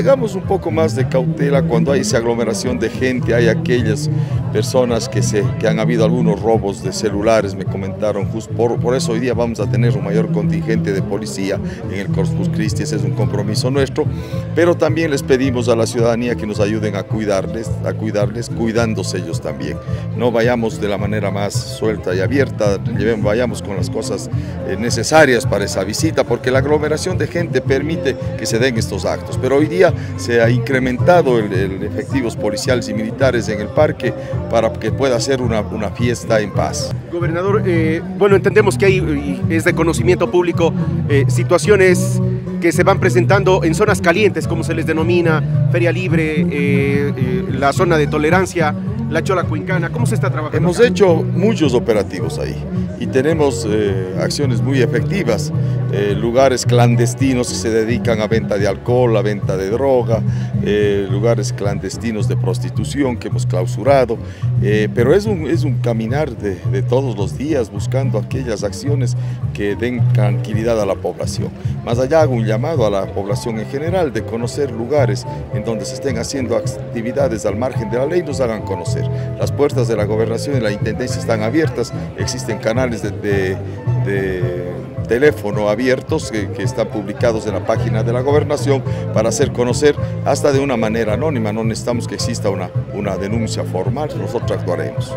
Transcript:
tengamos un poco más de cautela cuando hay esa aglomeración de gente, hay aquellas personas que, se, que han habido algunos robos de celulares, me comentaron, justo por, por eso hoy día vamos a tener un mayor contingente de policía en el Corpus Christi, ese es un compromiso nuestro, pero también les pedimos a la ciudadanía que nos ayuden a cuidarles, a cuidarles, cuidándose ellos también. No vayamos de la manera más suelta y abierta, vayamos con las cosas eh, necesarias para esa visita, porque la aglomeración de gente permite que se den estos actos. Pero hoy día se ha incrementado el, el efectivos policiales y militares en el parque para que pueda ser una, una fiesta en paz. Gobernador, eh, bueno, entendemos que hay, es de conocimiento público, eh, situaciones que se van presentando en zonas calientes, como se les denomina, Feria Libre, eh, la zona de tolerancia, la Chola Cuincana, ¿cómo se está trabajando? Hemos acá? hecho muchos operativos ahí y tenemos eh, acciones muy efectivas, eh, lugares clandestinos que se dedican a venta de alcohol, a venta de droga, eh, lugares clandestinos de prostitución que hemos clausurado, pero es un, es un caminar de, de todos los días buscando aquellas acciones que den tranquilidad a la población. Más allá hago un llamado a la población en general de conocer lugares en donde se estén haciendo actividades al margen de la ley, nos hagan conocer. Las puertas de la gobernación y la intendencia están abiertas, existen canales de, de teléfono abiertos que, están publicados en la página de la gobernación para hacer conocer hasta de una manera anónima, no necesitamos que exista una, una denuncia formal, nosotros actuaremos.